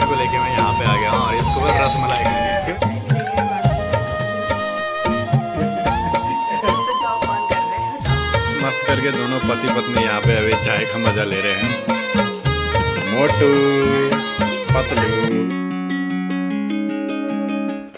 Mummy को लेके मैं यहाँ पे आ गया हूँ और इसको रस मलाई खाएँगे मस्त करके दोनों पति पत्नी यहाँ पे अभी चाय का मज़ा ले रहे हैं। मोटू, पतलू।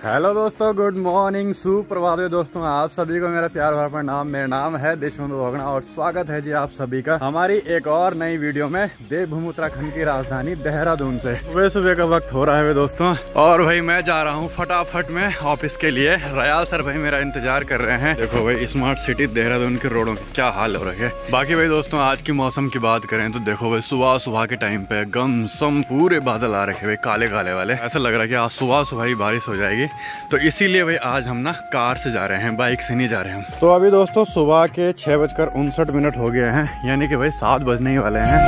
हेलो दोस्तों गुड मॉर्निंग सुप्रभात दोस्तों आप सभी को मेरा प्यार भरा प्रणाम मेरा नाम है देशबंधु भोगना और स्वागत है जी आप सभी का हमारी एक और नई वीडियो में देवभूमि उत्तराखंड की राजधानी देहरादून से। सुबह सुबह का वक्त हो रहा है दोस्तों और भाई मैं जा रहा हूँ फटाफट में ऑफ़िस के लिए। रयाल सर भाई मेरा इंतज़ार कर रहे हैं। देखो भाई स्मार्ट सिटी देहरादून के रोडों की क्या हाल हो रहे है। बाकी भाई दोस्तों, आज की मौसम की बात करें तो देखो भाई, सुबह सुबह के टाइम पे गम सम पूरे बादल आ रखे भाई काले काले वाले। ऐसा लग रहा है की आज सुबह सुबह ही बारिश हो जाएगी। तो इसीलिए भाई आज हम ना कार से जा रहे हैं बाइक से नहीं जा रहे हैं तो अभी दोस्तों सुबह के छह बजकर उनसठ मिनट हो गए हैं यानी कि भाई सात बजने ही वाले हैं।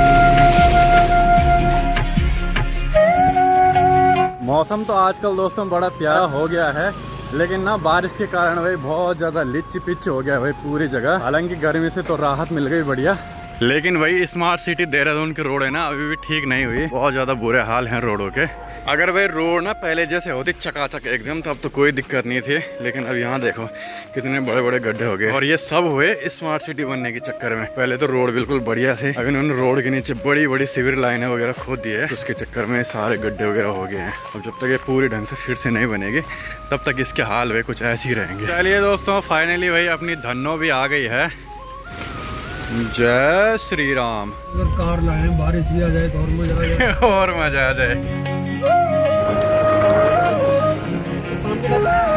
मौसम तो आजकल दोस्तों बड़ा प्यारा हो गया है लेकिन ना बारिश के कारण भाई बहुत ज़्यादा लिच पिच हो गया भाई पूरी जगह। हालाँकि गर्मी से तो राहत मिल गई बढ़िया। लेकिन वही स्मार्ट सिटी देहरादून की रोड है ना अभी भी ठीक नहीं हुई। बहुत ज़्यादा बुरे हाल हैं रोडों के। अगर भाई रोड ना पहले जैसे होती चकाचक एकदम तब तो कोई दिक्कत नहीं थी। लेकिन अब यहाँ देखो कितने बड़े बड़े गड्ढे हो गए। और ये सब हुए स्मार्ट सिटी बनने के चक्कर में। पहले तो रोड बिल्कुल बढ़िया थी। अगर उन्होंने रोड के नीचे बड़ी बड़ी सिविर लाइनें वगैरह खोद दी है। उसके चक्कर में सारे गड्ढे वगैरह हो गए हैं। अब जब तक ये पूरी ढंग से फिर से नहीं बनेगी तब तक इसके हाल वे कुछ ऐसे ही रहेंगे। चलिए दोस्तों फाइनली भाई अपनी धनो भी आ गई है। जय श्री राम। अगर कार लाए बारिश भी आ जाए तो और मज़ा आ जाए। और मज़ा आ जाए। चलिए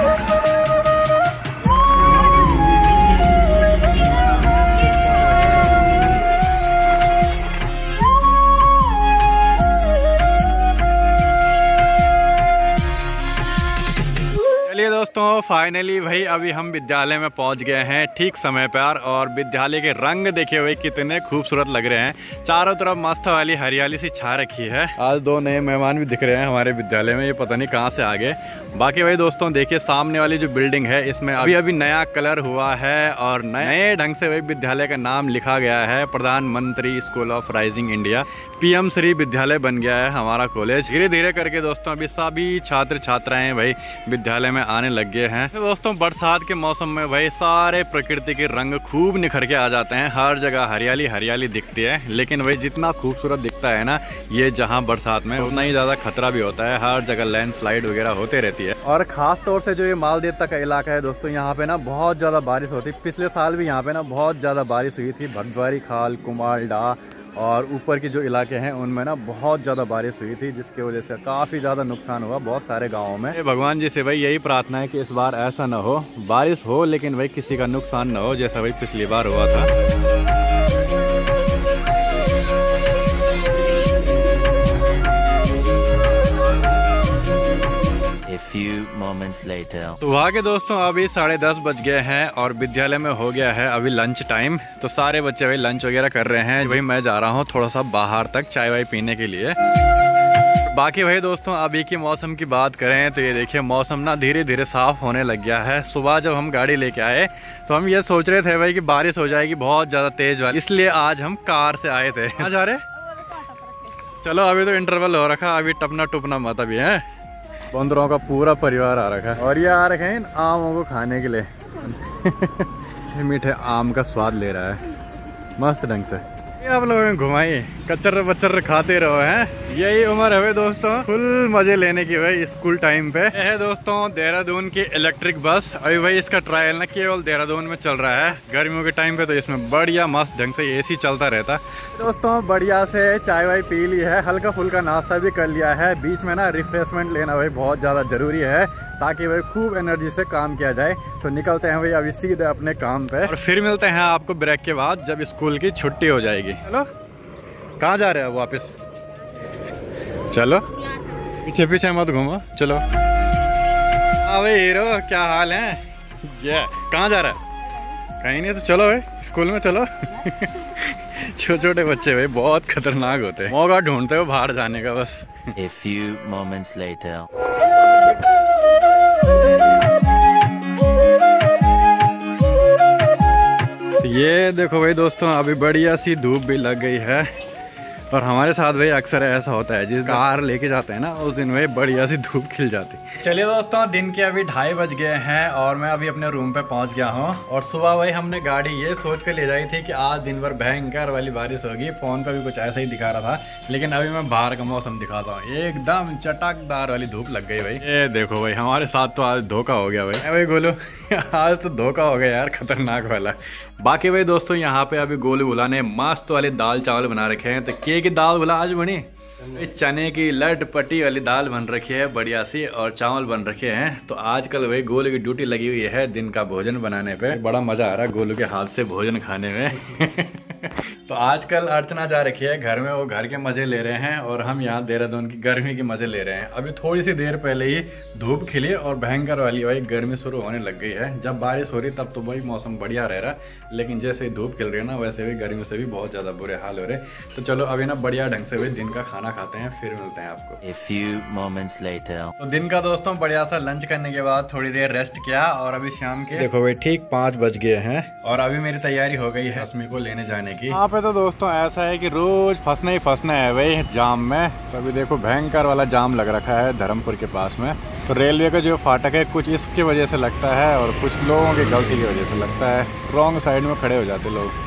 दोस्तों फाइनली भाई, अभी हम विद्यालय में पहुँच गए हैं ठीक समय पर और विद्यालय के रंग देखे हुए कितने खूबसूरत लग रहे हैं। चारों तरफ़ मस्त वाली हरियाली सी छा रखी है। आज दो नए मेहमान भी दिख रहे हैं हमारे विद्यालय में, ये पता नहीं कहाँ से आ गए। बाकी भाई दोस्तों, देखिए, सामने वाली जो बिल्डिंग है, इसमें अभी अभी नया कलर हुआ है और नए ढंग से वही विद्यालय का नाम लिखा गया है, प्रधानमंत्री school of rising India. PM Shri विद्यालय बन गया है हमारा कॉलेज। धीरे धीरे करके दोस्तों, अभी सभी छात्र छात्राएँ भाई विद्यालय में आने लग गए हैं। तो दोस्तों, बरसात के मौसम में भाई सारे प्रकृति के रंग खूब निखर के आ जाते हैं। हर जगह हरियाली हरियाली दिखती है, लेकिन भाई जितना खूबसूरत दिखता है ना, ये जहाँ बरसात में उतना ही ज़्यादा खतरा भी होता है। हर जगह लैंडस्लाइड वगैरह होते रहती है। और खास तौर से जो ये मालदेवता का इलाका है दोस्तों यहाँ पे ना बहुत ज़्यादा बारिश होती। है पिछले साल भी यहाँ पे ना बहुत ज़्यादा बारिश हुई थी। भगद्वारी खाल कुमारडा और ऊपर के जो इलाके हैं उनमें ना बहुत ज़्यादा बारिश हुई थी जिसकी वजह से काफ़ी ज़्यादा नुकसान हुआ बहुत सारे गाँवों में। भगवान जी से भाई यही प्रार्थना है कि इस बार ऐसा ना हो। बारिश हो लेकिन भाई किसी का नुकसान ना हो जैसा भाई पिछली बार हुआ था। Few moments later. तो वहाँ के दोस्तों अभी साढ़े दस बज गए हैं और विद्यालय में हो गया है अभी लंच टाइम तो सारे बच्चे भाई लंच वगैरह कर रहे हैं। भाई मैं जा रहा हूँ थोड़ा सा बाहर तक चाय वाय पीने के लिए। बाकी भाई दोस्तों अभी की मौसम की बात करें तो ये देखिए मौसम ना धीरे धीरे साफ़ होने लग गया है। सुबह जब हम गाड़ी लेके आए तो हम ये सोच रहे थे भाई कि बारिश हो जाएगी बहुत ज़्यादा तेज वाली। इसलिए आज हम कार से आए थे। जा रहे? चलो अभी तो इंटरवल हो रखा अभी टपना टुपना मत अभी है? बंदरों का पूरा परिवार आ रखा है। और ये आ रखे हैं इन आमों को खाने के लिए। मीठे आम का स्वाद ले रहा है। मस्त ढंग से। आप लोगों ने घुमाई कच्चर बच्चर खाते रहो हैं? यही उम्र है दोस्तों। फुल मज़े लेने की भाई स्कूल टाइम पे। है दोस्तों देहरादून की इलेक्ट्रिक बस अभी भाई इसका ट्रायल ना केवल देहरादून में चल रहा है गर्मियों के टाइम पे तो इसमें बढ़िया मस्त ढंग से एसी चलता रहता। दोस्तों बढ़िया से चाय वाय पी ली है हल्का फुल्का नाश्ता भी कर लिया है। बीच में ना रिफ्रेशमेंट लेना भाई बहुत ज़्यादा ज़रूरी है ताकि भाई खूब एनर्जी से काम किया जाए। तो निकलते हैं भाई अभी सीधे अपने काम पे। और फिर मिलते हैं आपको ब्रेक के बाद जब स्कूल की छुट्टी हो जाएगी। चलो कहाँ जा रहे हैं वापस? चलो। पीछे पीछे मत घूमो। चलो। हाँ भाई हीरो क्या हाल है? ये कहाँ जा रहा है? कहीं नहीं तो चलो भाई स्कूल में चलो। छोटे छोटे बच्चे भाई बहुत खतरनाक होते हैं। मौका ढूंढते हो बाहर जाने का बस। A few moments later. ये देखो भाई दोस्तों अभी बढ़िया सी धूप भी लग गई है। और हमारे साथ भाई अक्सर ऐसा होता है जिस कार लेके जाते हैं ना उस दिन भाई बढ़िया सी धूप खिल जाती। चलिए दोस्तों दिन के अभी ढाई बज गए हैं और मैं अभी अपने रूम पे पहुँच गया हूँ। और सुबह भाई हमने गाड़ी ये सोच कर ले जाई थी कि आज दिन भर भयंकर वाली बारिश होगी। फ़ोन पे भी कुछ ऐसा ही दिखा रहा था लेकिन अभी मैं बाहर का मौसम दिखाता हूँ। एकदम चटकदार वाली धूप लग गई भाई। ये देखो भाई हमारे साथ तो आज धोखा हो गया भाई। भाई गोलू आज तो धोखा हो गया यार खतरनाक वाला। बाकी भाई दोस्तों यहाँ पे अभी गोल भुला ने मस्त वाले दाल चावल बना रखे हैं। तो के की दाल भुला आज बने? चने। की लट वाली दाल बन रखी है बढ़िया सी और चावल बन रखे हैं। तो आजकल वही गोलू की ड्यूटी लगी हुई है दिन का भोजन बनाने पे। बड़ा मज़ा आ रहा है गोलू के हाथ से भोजन खाने में। तो आजकल अर्चना जा रखी है घर में वो घर के मज़े ले रहे हैं और हम यहाँ देहरादून की गर्मी के मज़े ले रहे हैं। अभी थोड़ी सी देर पहले ही धूप खिली और भयंकर वाली भाई गर्मी शुरू होने लग गई है। जब बारिश हो रही तब तो भाई मौसम बढ़िया रह रहा लेकिन जैसे ही धूप खिल रही है ना वैसे भी गर्मी से भी बहुत ज़्यादा बुरे हाल हो रहे तो चलो अभी ना बढ़िया ढंग से भाई दिन का खाना खाते हैं फिर मिलते हैं आपको। A few moments later. तो दिन का दोस्तों बढ़िया सा लंच करने के बाद थोड़ी देर रेस्ट किया और अभी शाम के देखो भाई ठीक पाँच बज गए हैं। और अभी मेरी तैयारी हो गई है रश्मि को लेने जाने की। यहाँ पे तो दोस्तों ऐसा है कि रोज फंसना ही फंसना है वही जाम में। तो अभी देखो भयंकर वाला जाम लग रखा है धर्मपुर के पास में। तो रेलवे का जो फाटक है कुछ इसकी वजह से लगता है और कुछ लोगों की गलती की वजह से लगता है। रॉन्ग साइड में खड़े हो जाते लोग।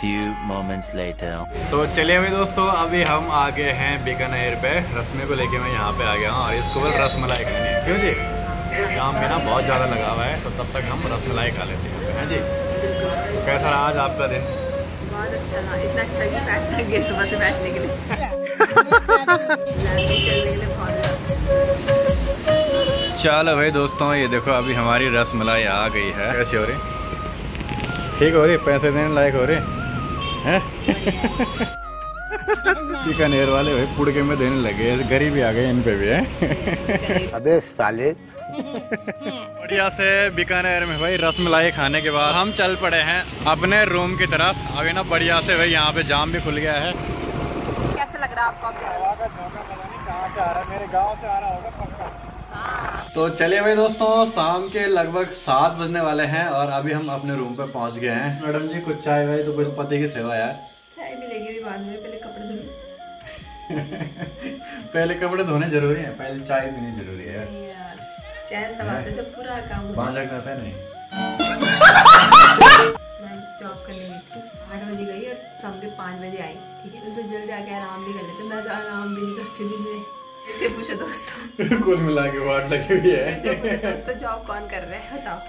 Few moments later. तो चलिए भाई दोस्तों अभी हम आ गए हैं बीकानेर पे। रसमे को लेके मैं यहाँ पे आ गया हूँ और इसको बस रसमलाई खानी है। क्यों जी? काम में ना बहुत ज़्यादा लगा हुआ है तो तब तक हम रसमलाई खा लेते हैं। हैं जी? कैसा रहा आज आपका दिन? बहुत अच्छा था इतना अच्छा कि बैठ थक गए सुबह से बैठने के लिए। चलने के लिए बहुत चलो भाई दोस्तों ये देखो अभी हमारी रसमलाई आ गई है। कैसी हो रही? ठीक हो रही? पैसे देने लायक हो रहे? हैं? बीकानेर वाले भाई पुड़के में देने लगे गरीबी आ गए इन पे भी है। अबे साले बढ़िया से बीकानेर में भाई रस मलाई खाने के बाद हम चल पड़े हैं अपने रूम की तरफ़। अभी ना बढ़िया से भाई यहाँ पे जाम भी खुल गया है। कैसा लग रहा है आपको तो चलिए भाई दोस्तों शाम के लगभग सात बजने वाले हैं और अभी हम अपने रूम पे पहुँच गए हैं। मैडम जी कुछ चाय वाय? तो कुछ पति की सेवा यार। चाय मिलेगी भी बाद में पहले कपड़े धोने। पहले कपड़े धोने ज़रूरी है पहले चाय पीनी ज़रूरी है यार। चैन है जब पूरा काम नहीं मैं जॉब करने गई थी आठ बजे गई और शाम के पाँच बजे आई ठीक है? तो जल्दी आके आराम भी कर लेते मैं तो आराम भी नहीं करती दिन में। ऐसे पूछो दोस्तों। कुल मिला के वाट लगी हुई है। दोस्तों जॉब कौन कर रहा है बताओ।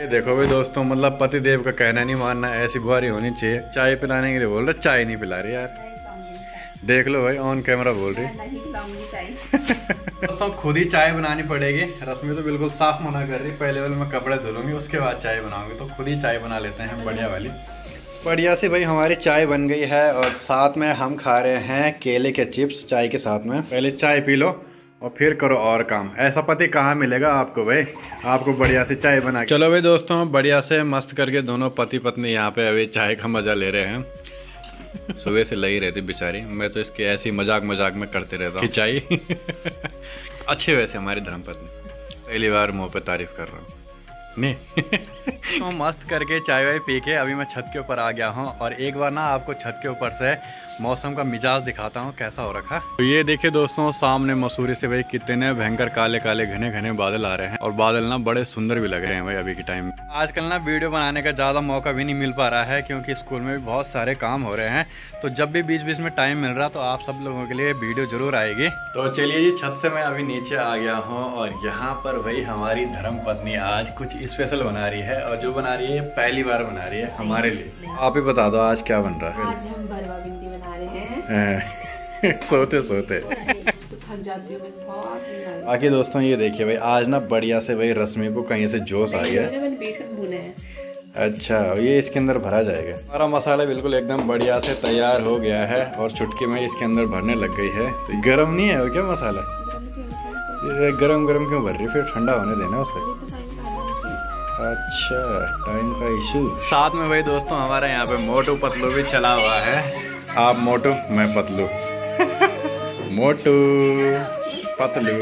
ये देखो भाई दोस्तों मतलब पति देव का कहना नहीं मानना ऐसी बुआरी होनी चाहिए। चाय पिलाने के लिए बोल रहे चाय नहीं पिला रही यार। देख लो भाई ऑन कैमरा बोल रही। दोस्तों खुद ही चाय बनानी पड़ेगी। रश्मि तो बिल्कुल साफ़ मना कर रही पहले वाले मैं कपड़े धुलूँगी उसके बाद चाय बनाऊँगी। तो खुद ही चाय बना लेते हैं बढ़िया वाली। बढ़िया से भाई हमारी चाय बन गई है और साथ में हम खा रहे हैं केले के चिप्स चाय के साथ में। पहले चाय पी लो और फिर करो और काम। ऐसा पति कहाँ मिलेगा आपको भाई? आपको बढ़िया से चाय बना चलो भाई दोस्तों बढ़िया से मस्त करके दोनों पति पत्नी यहाँ पे अभी चाय का मज़ा ले रहे हैं। सुबह से लगी रहती बेचारी। मैं तो इसके ऐसी मज़ाक मज़ाक में करते रहता हूँ। खिंचाई। अच्छे वैसे हमारी धर्मपत्नी। पहली बार मुँह पे तारीफ़ कर रहा हूँ। नहीं। तो मस्त करके चाय वाय पी के अभी मैं छत के ऊपर आ गया हूँ और एक बार ना आपको छत के ऊपर से मौसम का मिजाज दिखाता हूँ कैसा हो रखा तो ये देखिए दोस्तों सामने मसूरी से भाई कितने भयंकर काले काले घने घने बादल आ रहे हैं और बादल ना बड़े सुंदर भी लग रहे हैं भाई अभी के टाइम में। आजकल ना वीडियो बनाने का ज़्यादा मौका भी नहीं मिल पा रहा है क्योंकि स्कूल में भी बहुत सारे काम हो रहे हैं। तो जब भी बीच बीच में टाइम मिल रहा तो आप सब लोगों के लिए वीडियो ज़रूर आएगी। तो चलिए जी छत से मैं अभी नीचे आ गया हूँ और यहाँ पर भाई हमारी धर्म पत्नी आज कुछ स्पेशल बना रही है और जो बना रही है पहली बार बना रही है हमारे लिए। आप ही बता दो आज क्या बन रहा आज हम भरवा भिंडी बना रहे हैं है सोते सोते। बाकी दोस्तों ये देखिए भाई आज ना बढ़िया से भाई रश्मि को कहीं से जोश आ गया। हैं अच्छा ये इसके अंदर भरा जाएगा। हमारा मसाला बिल्कुल एकदम बढ़िया से तैयार हो गया है और चुटकी में इसके अंदर भरने लग गई है। तो गर्म नहीं है वो क्या मसाला? ये गरम गरम क्यों भर रही फिर ठंडा होने देना उसको। अच्छा टाइम का इशू साथ में भाई दोस्तों हमारे यहाँ पे मोटू पतलू भी चला हुआ है। आप मोटू, मैं पतलू। मोटू, पतलू।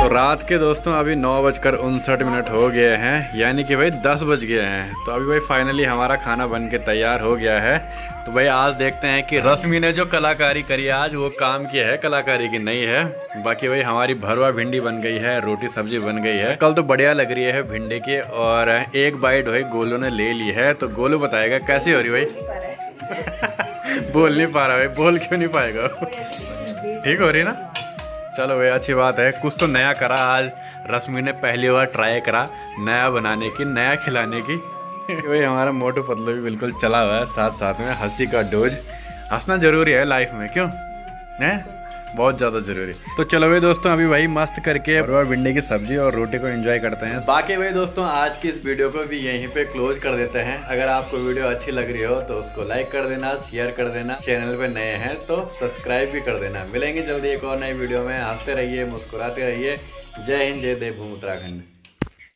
तो रात के दोस्तों, अभी नौ बजकर उनसठ मिनट हो गए हैं, यानी कि भाई दस बज गए हैं। तो अभी भाई फाइनली हमारा खाना बन के तैयार हो गया है। तो भाई आज देखते हैं कि रश्मि ने जो कलाकारी करी आज वो काम की है, कलाकारी की नहीं है। बाकी भाई हमारी भरवा भिंडी बन गई है, रोटी सब्ज़ी बन गई है। कल तो बढ़िया लग रही है भिंडी की, और एक बाइट भाई गोलू ने ले ली है। तो गोलू बताएगा, कैसी हो रही भाई? बोल नहीं पा रहा भाई, बोल क्यों नहीं पाएगा? ठीक हो रही ना? चलो भाई, अच्छी बात है। कुछ तो नया करा आज। रश्मि ने पहली बार ट्राई करा नया बनाने की, नया खिलाने की। भाई, हमारा मोटू पतलू भी बिल्कुल चला हुआ है साथ साथ में हँसी का डोज। हंसना ज़रूरी है लाइफ में, क्यों? है? बहुत ज़्यादा ज़रूरी। तो चलो भाई दोस्तों अभी वही मस्त करके और भिंडी की सब्ज़ी और रोटी को एंजॉय करते हैं। बाकी भाई दोस्तों आज की इस वीडियो को भी यहीं पे क्लोज कर देते हैं। अगर आपको वीडियो अच्छी लग रही हो तो उसको लाइक कर देना शेयर कर देना। चैनल पे नए हैं तो सब्सक्राइब भी कर देना। मिलेंगे जल्दी एक और नई वीडियो में। हँसते रहिए मुस्कुराते रहिए। जय हिंद जय देव भूम उत्तराखंड।